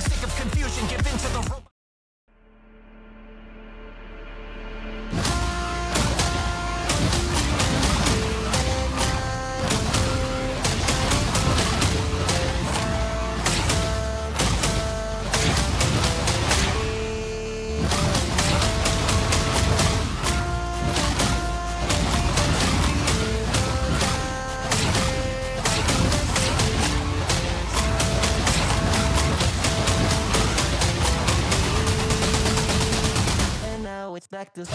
sick of confusion. Give this.